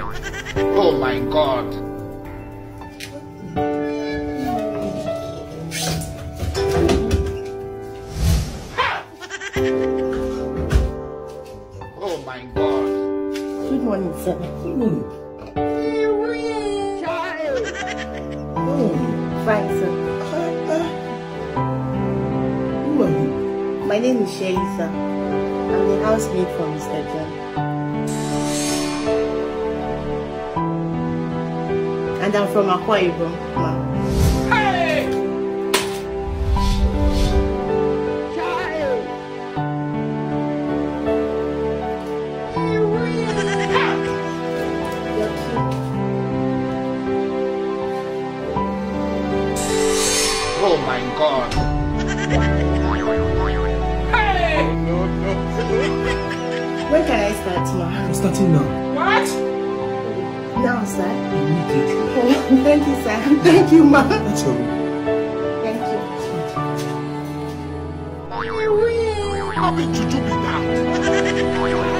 virus. Oh my God. Oh my God. Good morning, sir. Good morning. Child. Fine, sir. Who are? My name is Shelly, sir. I'm the housemaid for Mr. John. And I'm from Akwa Ibom, ma'am. You're cute. Oh my god. When can I start, ma'am? I'm starting now. What? down, sir. Oh, thank you, sir. Thank you, ma. That's all. Thank you. Happy to do that.